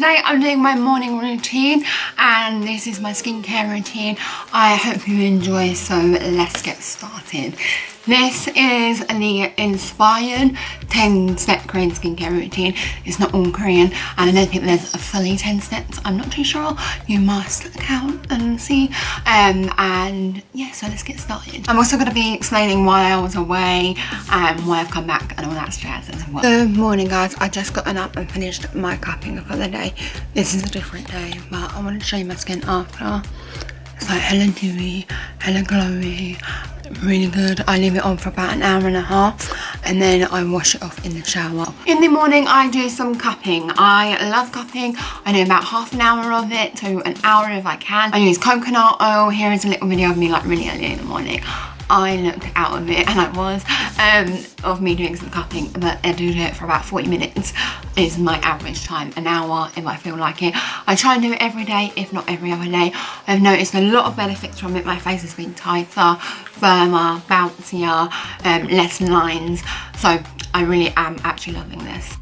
today I'm doing my morning routine and this is my skincare routine. I hope you enjoy so let's get started. This is the inspired 10 step Korean skincare routine. It's not all Korean and I don't think there's a fully 10 steps. I'm not too sure. You must count and see. Um, and yeah, so let's get started. I'm also going to be explaining why I was away and why I've come back and all that jazz as well. Good morning guys. I just gotten up and finished my cupping for the day. This is a different day but I want to show you my skin after. Like hella dewy, hella glowy, really good. I leave it on for about an hour and a half and then I wash it off in the shower. In the morning I do some cupping. I love cupping. I do about half an hour of it to an hour if I can. I use coconut oil. Here is a little video of me like really early in the morning. I looked out of it and I was um, of me doing some cupping but I do it for about 40 minutes is my average time. An hour if I feel like it. I try and do it every day if not every other day. I've noticed a lot of benefits from it. My face has been tighter firmer bouncier um, less lines. So I really am actually loving this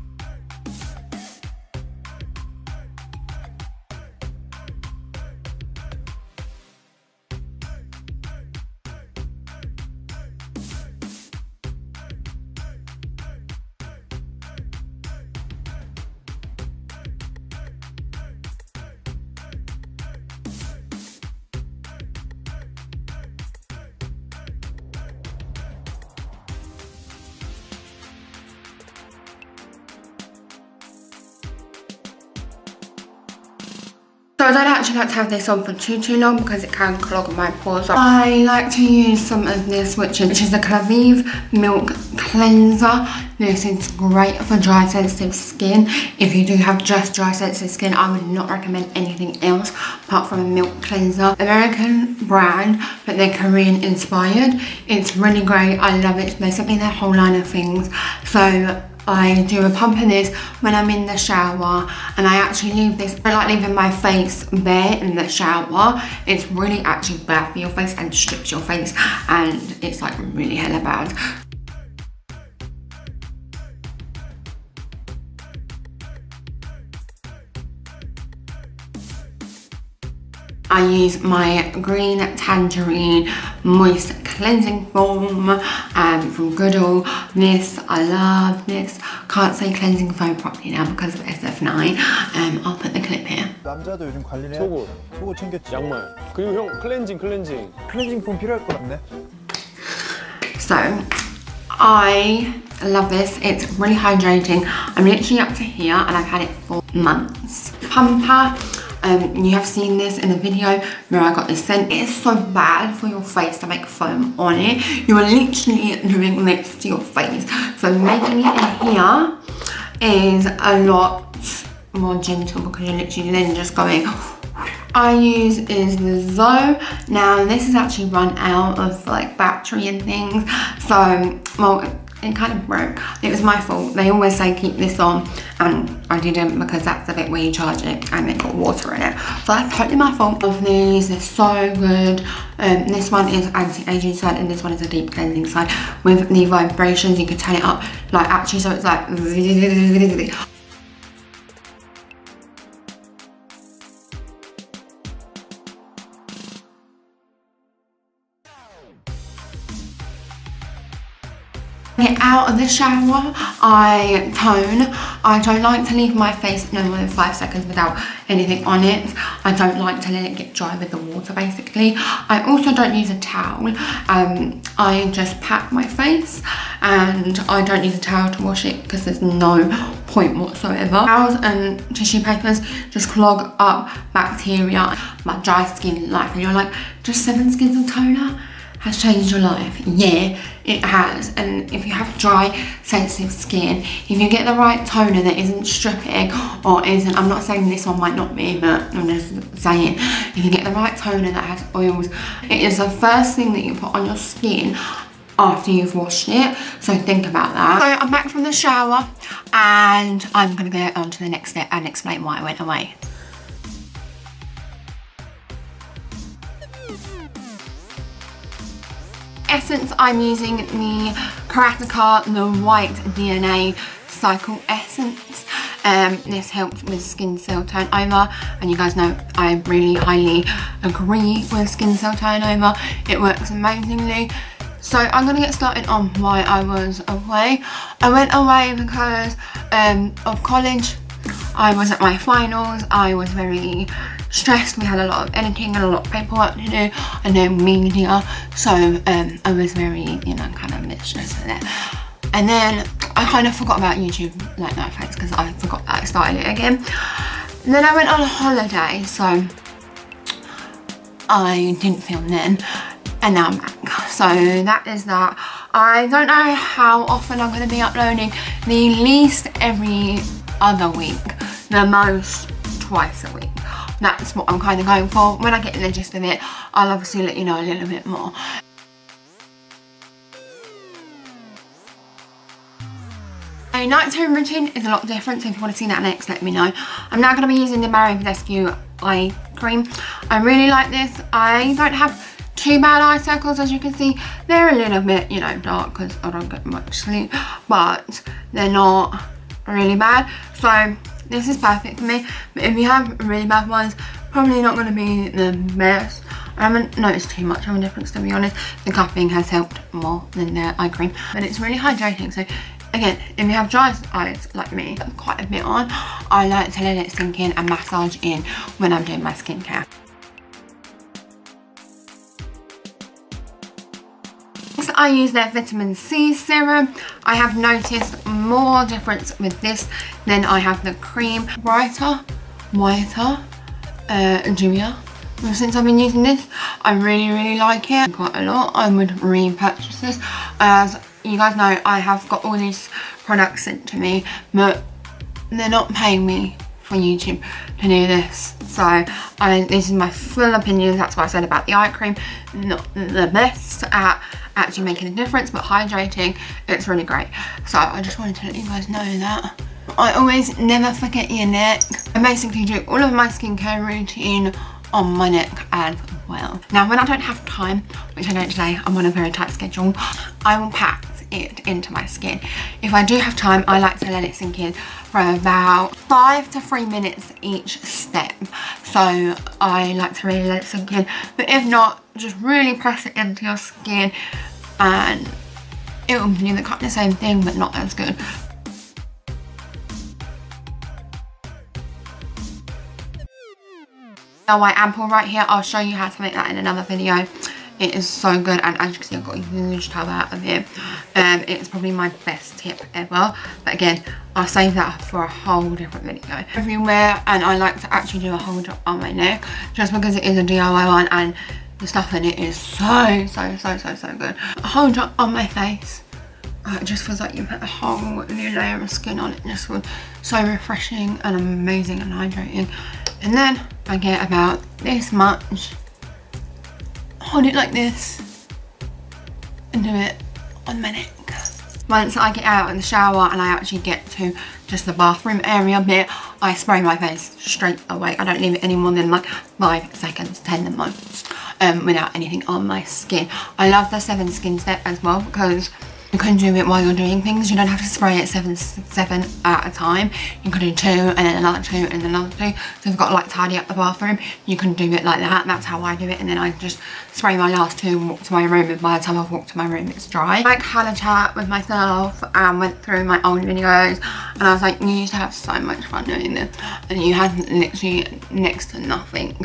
So I don't actually like to have this on for too too long because it can clog my pores up. I like to use some of this which is, which is the Clavive Milk Cleanser. This is great for dry sensitive skin. If you do have just dry sensitive skin I would not recommend anything else apart from a milk cleanser. American brand but they're Korean inspired. It's really great. I love it. They sent me their whole line of things. So I do a pump in this when I'm in the shower and I actually leave this, I like leaving my face bare in the shower. It's really actually bad for your face and strips your face and it's like really hella bad. I use my green tangerine moist cleansing foam um, from Goodal. This, I love this. Can't say cleansing foam properly now because of SF9. Um, I'll put the clip here. 남자도 요즘 관리를 속옷. 속옷 챙겼지. 양말. 그리고 형 클렌징 클렌징. 클렌징 폼 필요할 것 같네. So, I love this. It's really hydrating. I'm literally up to here and I've had it for months. Pamper um, you have seen this in a video where I got this scent. It is so bad for your face to make foam on it. You are literally doing this to your face. So making it in here is a lot more gentle because you're literally then just going I use is the Zoe. Now this is actually run out of like battery and things. So, well, it kind of broke. It was my fault. They always say keep this on and I didn't because that's the bit where you charge it and it got water in it. So that's totally my fault. Of these, they're so good. Um, this one is anti-aging side and this one is a deep cleansing side. With the vibrations, you can turn it up like actually so it's like get out of the shower, I tone. I don't like to leave my face no more than five seconds without anything on it. I don't like to let it get dry with the water basically. I also don't use a towel. Um, I just pat my face and I don't use a towel to wash it because there's no point whatsoever. Towels and tissue papers just clog up bacteria. My dry skin life and you're like, just seven skins of toner? Has changed your life. Yeah, it has. And if you have dry, sensitive skin, if you get the right toner that isn't stripping or isn't, I'm not saying this one might not be, but I'm just saying, if you get the right toner that has oils, it is the first thing that you put on your skin after you've washed it. So think about that. So I'm back from the shower and I'm gonna go on to the next step and explain why I went away. Essence, I'm using the Keratika, the white DNA Cycle Essence. Um, this helps with skin cell turnover and you guys know I really highly agree with skin cell turnover. It works amazingly. So I'm gonna get started on why I was away. I went away because um, of college. I was at my finals. I was very stressed. We had a lot of editing and a lot of paperwork to do and no media. So um, I was very, you know, kind of a bit stressed with it. And then I kind of forgot about YouTube, like no offense, because I forgot that I started it again. And then I went on holiday, so I didn't film then. And now I'm back. So that is that. I don't know how often I'm going to be uploading. The least every other week. The most twice a week. That's what I'm kind of going for. When I get the gist of it, I'll obviously let you know a little bit more. A nighttime routine is a lot different, so if you want to see that next, let me know. I'm now going to be using the Mario Badescu eye cream. I really like this. I don't have too bad eye circles, as you can see. They're a little bit, you know, dark because I don't get much sleep, but they're not really bad. So this is perfect for me. But if you have really bad ones, probably not going to be the best. I haven't noticed too much of a difference to be honest. The cupping has helped more than the eye cream. But it's really hydrating. So again, if you have dry eyes like me, quite a bit on, I like to let it sink in and massage in when I'm doing my skincare. I use their vitamin C serum. I have noticed more difference with this than I have the cream. Brighter, whiter, uh, dewier. Since I've been using this, I really, really like it quite a lot. I would repurchase this. As you guys know, I have got all these products sent to me, but they're not paying me for YouTube to do this. So I, this is my full opinion. That's what I said about the eye cream. Not the best at actually making a difference, but hydrating, it's really great. So I just wanted to let you guys know that. I always never forget your neck. I basically do all of my skincare routine on my neck as well. Now when I don't have time, which I don't today, I'm on a very tight schedule, I will pack it into my skin. If I do have time, I like to let it sink in for about five to three minutes each step. So I like to really let it sink in. But if not, just really press it into your skin and it will do the, kind the same thing but not as good. Now my ampoule right here, I'll show you how to make that in another video. It is so good and as you can see I've got a huge tub out of it. Um, it's probably my best tip ever. But again, I'll save that for a whole different video. Everywhere and I like to actually do a whole drop on my neck just because it is a DIY one and the stuff in it is so, so, so, so, so good. A whole drop on my face. Uh, it just feels like you put a whole new layer of skin on it. Just feels so refreshing and amazing and hydrating. And then I get about this much. Hold it like this and do it Once I get out in the shower and I actually get to just the bathroom area bit, I spray my face straight away. I don't leave it any more than like five seconds, 10 the most, um, without anything on my skin. I love the seven skin step as well because you can do it while you're doing things. You don't have to spray it seven, seven at a time. You can do two and then another two and then another two. So you've got to like tidy up the bathroom, you can do it like that. That's how I do it. And then I just spray my last two and walk to my room. And by the time I've walked to my room, it's dry. I like had a chat with myself and went through my old videos. And I was like, you used to have so much fun doing this. And you had literally next to nothing.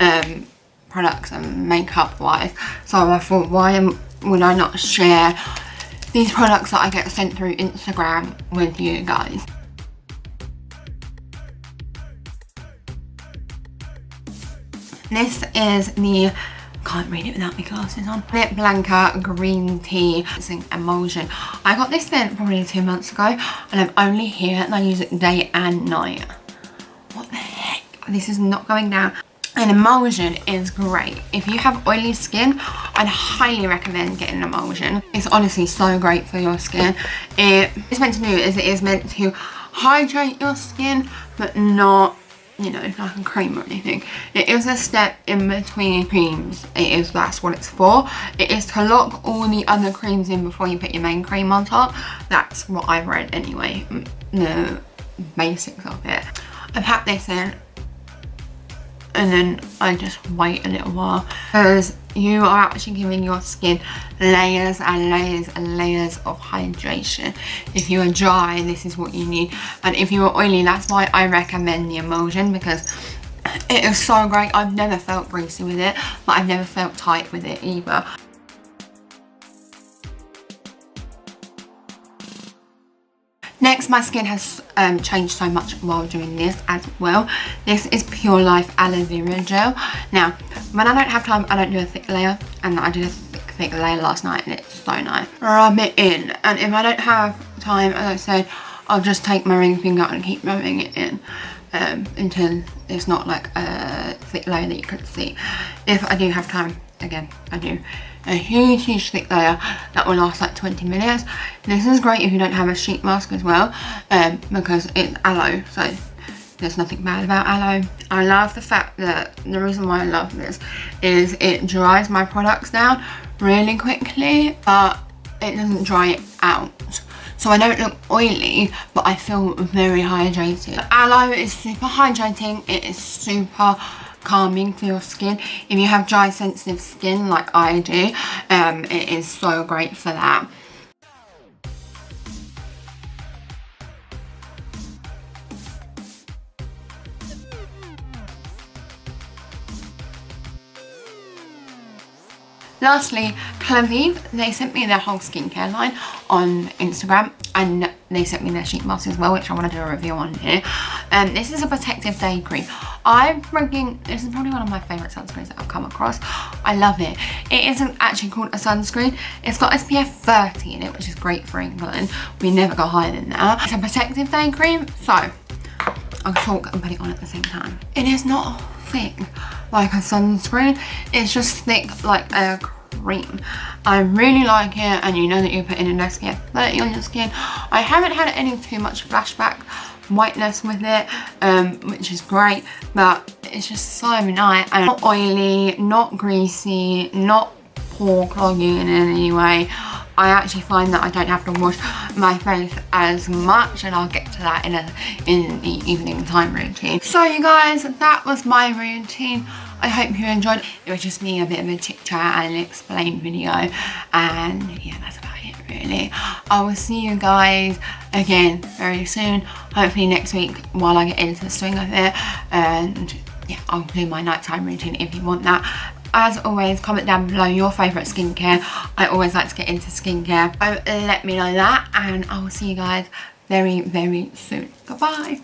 Um, products and makeup wise. So I thought, why am, would I not share these products that I get sent through Instagram with you guys. This is the can't read it without my glasses on. Lip Blanca Green Tea Emulsion. I got this then probably two months ago and I'm only here and I use it day and night. What the heck? This is not going down. An emulsion is great. If you have oily skin, I'd highly recommend getting an emulsion. It's honestly so great for your skin. It is meant to do is it is meant to hydrate your skin, but not you know, like a cream or anything. It is a step in between creams. It is, that's what it's for. It is to lock all the other creams in before you put your main cream on top. That's what I've read anyway. The basics of it. I pack this in and then I just wait a little while because you are actually giving your skin layers and layers and layers of hydration. If you are dry, this is what you need. And if you are oily, that's why I recommend the emulsion because it is so great. I've never felt greasy with it, but I've never felt tight with it either. Next, my skin has um, changed so much while doing this as well. This is Pure Life Aloe Vera Gel. Now, when I don't have time, I don't do a thick layer. And I did a thick, thick layer last night and it's so nice. Rub it in. And if I don't have time, as I said, I'll just take my ring finger and keep rubbing it in. Um, until it's not like a thick layer that you can see. If I do have time, again, I do a huge, huge thick layer that will last like 20 minutes. This is great if you don't have a sheet mask as well um, because it's aloe, so there's nothing bad about aloe. I love the fact that the reason why I love this is it dries my products down really quickly, but it doesn't dry it out. So I don't look oily, but I feel very hydrated. Aloe is super hydrating, it is super calming for your skin. If you have dry sensitive skin like I do, um, it is so great for that. Lastly, Claviv, they sent me their whole skincare line on Instagram and they sent me their sheet mask as well, which I want to do a review on here. Um, this is a protective day cream. I'm bringing, this is probably one of my favourite sunscreens that I've come across. I love it. It isn't actually called a sunscreen. It's got SPF 30 in it, which is great for England. We never go higher than that. It's a protective day cream, so I'll talk and put it on at the same time. It is not thick like a sunscreen. It's just thick like a cream. I really like it and you know that you're putting an SPF 30 on your skin. I haven't had any too much flashback whiteness with it, um, which is great, but it's just so nice and not oily, not greasy, not pore clogging in any way. I actually find that I don't have to wash my face as much and I'll get to that in, a, in the evening time routine. So you guys, that was my routine. I hope you enjoyed it. Was just me a bit of a chit chat and an explain video. And yeah, that's about it really. I will see you guys again very soon. Hopefully next week while I get into the swing of it. And yeah, I'll do my nighttime routine if you want that. As always comment down below your favourite skincare. I always like to get into skincare. So let me know that and I will see you guys very very soon. Goodbye